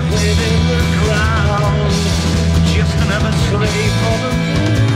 hit in the ground Just another slave for the